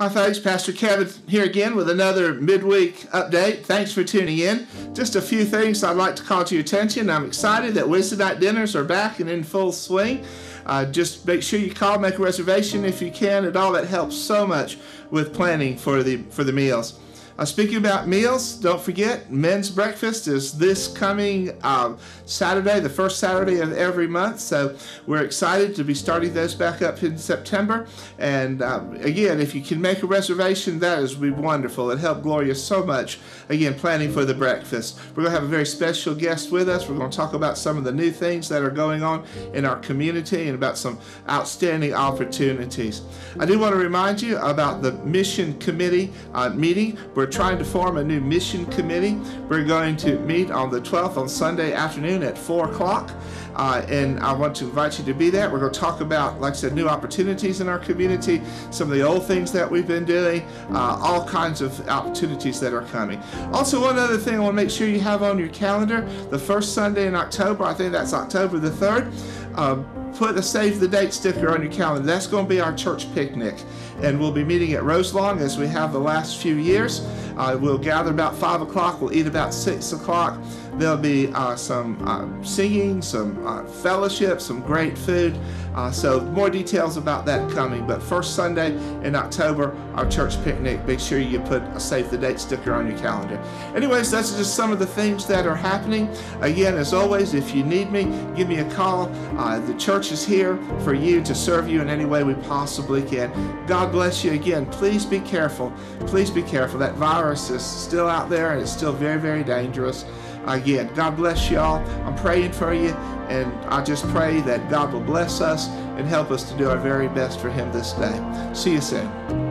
Hi, folks. Pastor Kevin here again with another midweek update. Thanks for tuning in. Just a few things I'd like to call to your attention. I'm excited that Wednesday night dinners are back and in full swing. Uh, just make sure you call, make a reservation if you can. It all that helps so much with planning for the for the meals. Uh, speaking about meals, don't forget men's breakfast is this coming uh, Saturday, the first Saturday of every month. So we're excited to be starting those back up in September. And uh, again, if you can make a reservation, that is be wonderful. It helped Gloria so much. Again, planning for the breakfast. We're going to have a very special guest with us. We're going to talk about some of the new things that are going on in our community and about some outstanding opportunities. I do want to remind you about the mission committee uh, meeting. We're trying to form a new mission committee. We're going to meet on the 12th on Sunday afternoon at 4 o'clock. Uh, and I want to invite you to be there. We're going to talk about, like I said, new opportunities in our community, some of the old things that we've been doing, uh, all kinds of opportunities that are coming. Also, one other thing I want to make sure you have on your calendar the first Sunday in October, I think that's October the 3rd. Uh, put a save the date sticker on your calendar. That's going to be our church picnic. And we'll be meeting at Roselawn as we have the last few years. Uh, we'll gather about 5 o'clock, we'll eat about 6 o'clock. There'll be uh, some uh, singing, some uh, fellowship, some great food. Uh, so, more details about that coming. But first Sunday in October, our church picnic. Make sure you put a save the date sticker on your calendar. Anyways, that's just some of the things that are happening. Again, as always, if you need me, give me a call. Uh, the church is here for you to serve you in any way we possibly can. God bless you again. Please be careful. Please be careful. That virus is still out there and it's still very, very dangerous. Again, God bless you all. I'm praying for you, and I just pray that God will bless us and help us to do our very best for Him this day. See you soon.